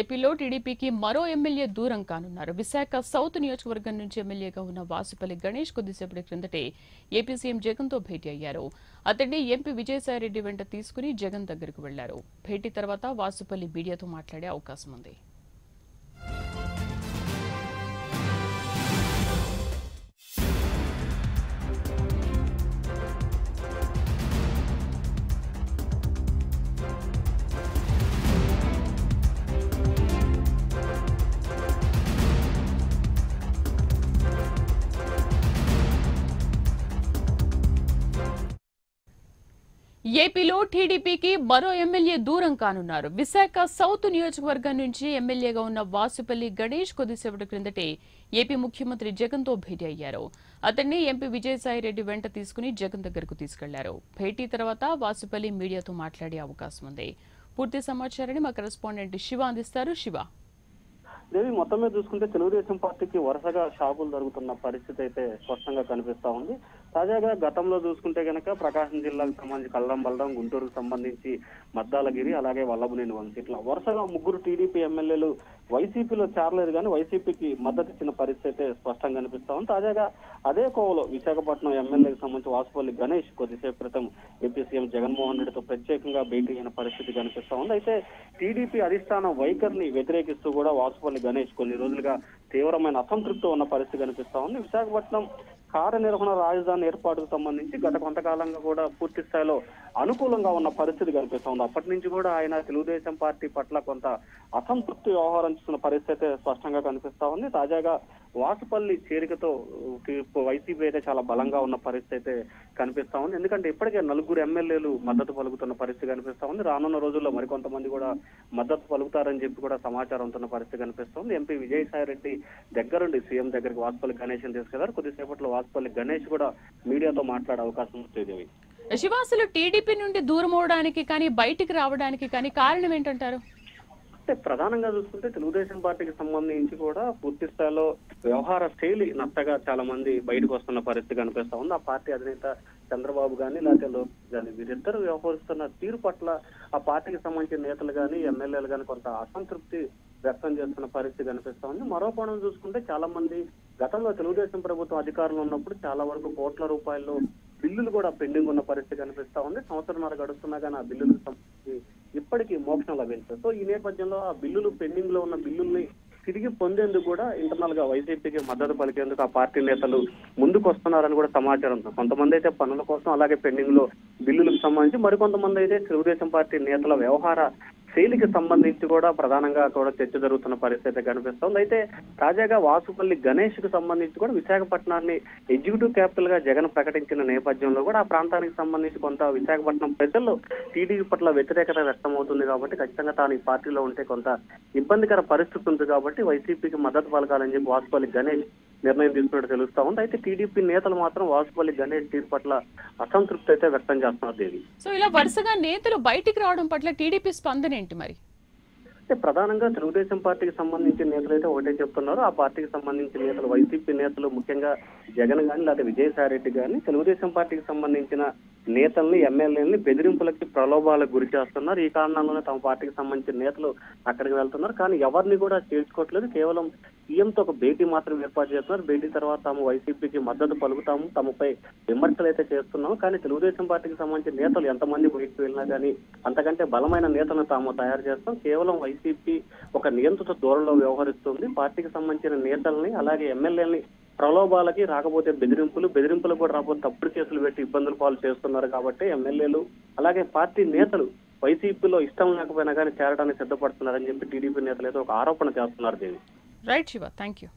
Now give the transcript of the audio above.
ఏపీలో టీడీపీకి మరో ఎమ్మెల్యే దూరం కానున్నారు. విశాఖ సౌత్ నియోజకవర్గం నుంచి ఎమ్మెల్యేగా ఉన్న వాసుపల్లి గణేష్ కొద్దిసేపటి క్రిందటే ఏపీ సీఎం జగన్తో భేటీ అయ్యారు. అతడిని ఎంపీ విజయసాయిరెడ్డి వెంట తీసుకుని జగన్ దగ్గరకు వెళ్ళారు. భేటీ తర్వాత వాసుపల్లి మీడియాతో మాట్లాడే అవకాశం ఉంది. ఏపీలో టీడీపీకి మరో ఎమ్మెల్యే దూరం కానున్నారు. విశాఖ సౌత్ నియోజకవర్గం నుంచి ఎమ్మెల్యేగా ఉన్న వాసుపల్లి గణేష్ కొద్దిసేపటి క్రిందటే ఏపీ ముఖ్యమంత్రి జగన్తో భేటీ అయ్యారు. అతన్ని ఎంపీ విజయసాయిరెడ్డి వెంట తీసుకుని జగన్ దగ్గరకు తీసుకెళ్ళారు. భేటీ తర్వాత వాసుపల్లి మీడియాతో మాట్లాడే అవకాశం ఉంది. పూర్తి సమాచారాన్ని మా కరెస్పాండెంట్ శివ అందిస్తారు. శివ. దేవి మొత్తం మీద చూసుకుంటే తెలుగుదేశం పార్టీకి వరుసగా షాకులు జరుగుతున్న పరిస్థితి అయితే స్పష్టంగా కనిపిస్తా ఉంది. తాజాగా గతంలో చూసుకుంటే గనక ప్రకాశం జిల్లాకు సంబంధించి కల్లం బల్లం గుంటూరుకు సంబంధించి మద్దాలగిరి అలాగే వల్లభనేని వంశీ. ఇట్లా వరుసగా ముగ్గురు టీడీపీ ఎమ్మెల్యేలు వైసీపీలో చేరలేదు కానీ వైసీపీకి మద్దతు ఇచ్చిన పరిస్థితి అయితే స్పష్టంగా కనిపిస్తా ఉంది. తాజాగా అదే కోవలో విశాఖపట్నం ఎమ్మెల్యేకి సంబంధించి వాసుపల్లి గణేష్ కొద్దిసేపు క్రితం ఏపీ సీఎం జగన్మోహన్ రెడ్డితో ప్రత్యేకంగా భేటీ అయిన పరిస్థితి కనిపిస్తా ఉంది. అయితే టీడీపీ అధిష్టానం వైఖరిని వ్యతిరేకిస్తూ కూడా వాసుపల్లి గణేష్ కొన్ని రోజులుగా తీవ్రమైన అసంతృప్తి ఉన్న పరిస్థితి కనిపిస్తా ఉంది. విశాఖపట్నం కార్యనిర్వహణ రాజధాని ఏర్పాటుకు సంబంధించి గత కొంతకాలంగా కూడా పూర్తి స్థాయిలో అనుకూలంగా ఉన్న పరిస్థితి కనిపిస్తోంది. అప్పటి నుంచి కూడా ఆయన తెలుగుదేశం పార్టీ పట్ల కొంత అసంతృప్తి వ్యవహరించుతున్న పరిస్థితి స్పష్టంగా కనిపిస్తా ఉంది. తాజాగా వాసుపల్లి చేరికతో వైసీపీ అయితే చాలా బలంగా ఉన్న పరిస్థితి అయితే కనిపిస్తా ఉంది. ఎందుకంటే ఇప్పటికే నలుగురు ఎమ్మెల్యేలు మద్దతు పలుకుతున్న పరిస్థితి కనిపిస్తా ఉంది. రానున్న రోజుల్లో మరికొంతమంది కూడా మద్దతు పలుకుతారని చెప్పి కూడా సమాచారం ఉంటున్న పరిస్థితి కనిపిస్తుంది ఎంపీ విజయసాయి రెడ్డి దగ్గరుండి సీఎం దగ్గరికి వాసుపల్లి గణేష్ తీసుకెళ్ళారు. కొద్దిసేపట్లో వాసుపల్లి గణేష్ కూడా మీడియాతో మాట్లాడే అవకాశం ఉంది శివాసులు టీడీపీ నుండి దూరం అవడానికి కానీ బయటికి రావడానికి కానీ కారణం ఏంటంటారు? అంటే ప్రధానంగా చూసుకుంటే తెలుగుదేశం పార్టీకి సంబంధించి కూడా పూర్తి స్థాయిలో వ్యవహార శైలి నత్తగా చాలా మంది బయటకు వస్తున్న పరిస్థితి కనిపిస్తా ఉంది. ఆ పార్టీ అధినేత చంద్రబాబు గాని లేకపోతే లోకేష్ గాని వీరిద్దరు వ్యవహరిస్తున్న తీరు పట్ల ఆ పార్టీకి సంబంధించిన నేతలు గాని ఎమ్మెల్యేలు గాని కొంత అసంతృప్తి వ్యక్తం చేస్తున్న పరిస్థితి కనిపిస్తా ఉంది. మరో కోణం చూసుకుంటే చాలా మంది గతంలో తెలుగుదేశం ప్రభుత్వం అధికారంలో ఉన్నప్పుడు చాలా వరకు కోట్ల రూపాయలు బిల్లులు కూడా పెండింగ్ ఉన్న పరిస్థితి కనిపిస్తా ఉంది. సంవత్సరంన్నర గడుస్తున్నా కానీ ఆ బిల్లులకు సంబంధించి ఇప్పటికీ మోక్షం లభించదు. సో ఈ నేపథ్యంలో ఆ బిల్లులు పెండింగ్లో ఉన్న బిల్లుల్ని తిరిగి పొందేందుకు కూడా ఇంటర్నల్గా వైసీపీకి మద్దతు పలికేందుకు ఆ పార్టీ నేతలు ముందుకు వస్తున్నారని కూడా సమాచారం కొంతమంది అయితే పనుల కోసం అలాగే పెండింగ్లో బిల్లులకు సంబంధించి మరికొంతమంది అయితే తెలుగుదేశం పార్టీ నేతల వ్యవహార శైలికి సంబంధించి కూడా ప్రధానంగా కూడా చర్చ జరుగుతున్న పరిస్థితి కనిపిస్తుంది కనిపిస్తోంది. అయితే తాజాగా వాసుపల్లి గణేష్కు సంబంధించి కూడా విశాఖపట్నాన్ని ఎగ్జిక్యూటివ్ క్యాపిటల్గా జగన్ ప్రకటించిన నేపథ్యంలో కూడా ఆ ప్రాంతానికి సంబంధించి కొంత విశాఖపట్నం ప్రజల్లో టీడీపీ పట్ల వ్యతిరేకత వ్యక్తమవుతుంది కాబట్టి ఖచ్చితంగా తాను ఈ పార్టీలో ఉంటే కొంత ఇబ్బందికర పరిస్థితి ఉంది కాబట్టి వైసీపీకి మద్దతు పలకాలని చెప్పి వాసుపల్లి గణేష్ నిర్ణయం తీసుకున్నట్టు తెలుస్తా ఉంది. అయితే టీడీపీ నేతలు మాత్రం వాసుపల్లి గణేష్ తీరు పట్ల అసంతృప్తి అయితే వ్యక్తం చేస్తున్నారు దేవి. సో ఇలా వరుసగా నేతలు బయటికి రావడం పట్ల టీడీపీ స్పందన ఏంటి మరి? అంటే ప్రధానంగా తెలుగుదేశం పార్టీకి సంబంధించిన నేతలు అయితే ఒకటే చెప్తున్నారు. ఆ పార్టీకి సంబంధించిన నేతలు వైసీపీ నేతలు ముఖ్యంగా జగన్ గాని లేదా విజయసాయి రెడ్డి గాని తెలుగుదేశం పార్టీకి సంబంధించిన నేతల్ని ఎమ్మెల్యేలని బెదిరింపులకి ప్రలోభాలకు గురి చేస్తున్నారు. ఈ కారణంలోనే తమ పార్టీకి సంబంధించిన నేతలు అక్కడికి వెళ్తున్నారు. కానీ ఎవరిని కూడా చేర్చుకోవట్లేదు. కేవలం సీఎంతో ఒక భేటీ మాత్రం ఏర్పాటు చేస్తున్నారు. భేటీ తర్వాత తాము వైసీపీకి మద్దతు పలుకుతాము. తమపై విమర్శలు అయితే చేస్తున్నాము. కానీ తెలుగుదేశం పార్టీకి సంబంధించిన నేతలు ఎంతమంది బయటకు వెళ్ళినా కానీ అంతకంటే బలమైన నేతలను తాము తయారు చేస్తాం. కేవలం వైసీపీ ఒక నియంత్రిత దూరంలో వ్యవహరిస్తుంది. పార్టీకి సంబంధించిన నేతల్ని అలాగే ఎమ్మెల్యేలని ప్రలోభాలకి రాకపోతే బెదిరింపులు బెదిరింపులు కూడా రాకపోతే తప్పుడు కేసులు పెట్టి ఇబ్బందులు పాలు చేస్తున్నారు కాబట్టి ఎమ్మెల్యేలు అలాగే పార్టీ నేతలు వైసీపీలో ఇష్టం లేకపోయినా కానీ చేరడానికి సిద్ధపడుతున్నారని చెప్పి టీడీపీ నేతలు అయితే ఒక ఆరోపణ చేస్తున్నారు Devi right Shiva thank you